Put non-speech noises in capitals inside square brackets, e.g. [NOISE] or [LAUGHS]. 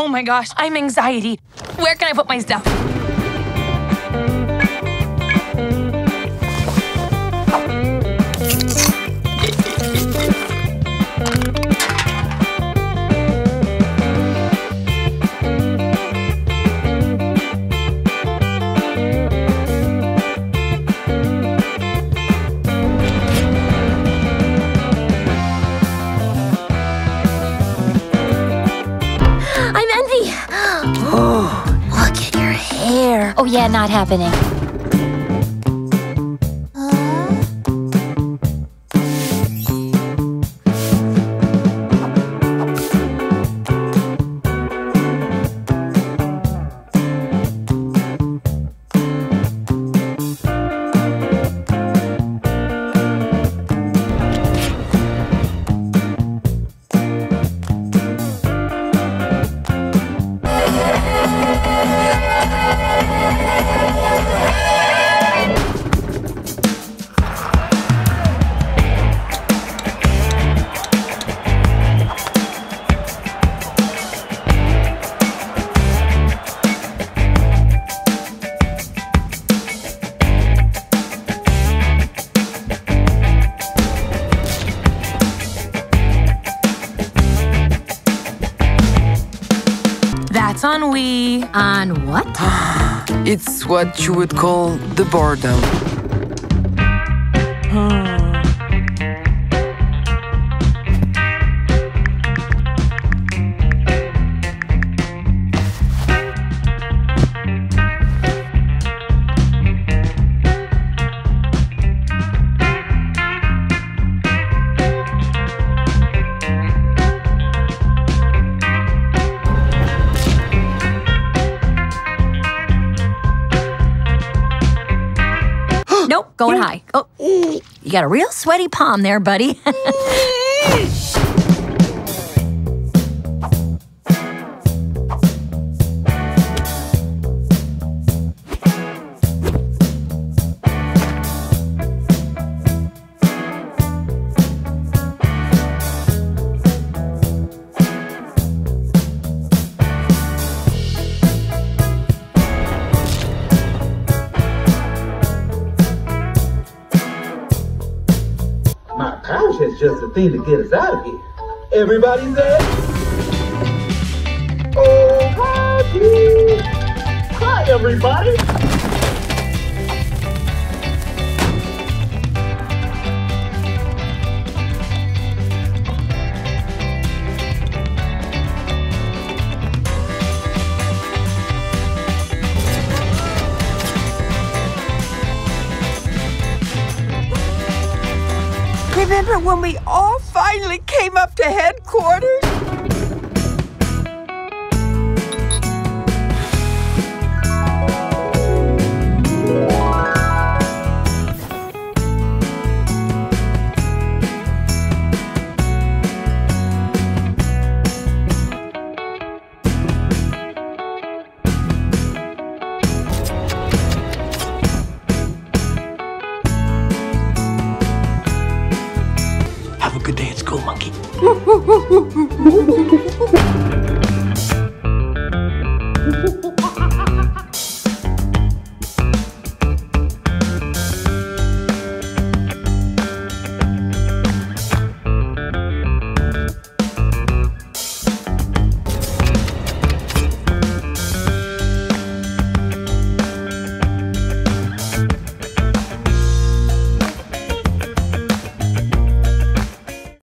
Oh my gosh, I'm anxiety. Where can I put my stuff? Oh, yeah, not happening. On what? [GASPS] It's what you would call the boredom. Nope, going high. Oh, you got a real sweaty palm there, buddy. [LAUGHS] just the thing to get us out of here. Everybody say, Oh, Pouchy! Hi, everybody! Remember when we all finally came up to headquarters? Good day at school, monkey. [LAUGHS]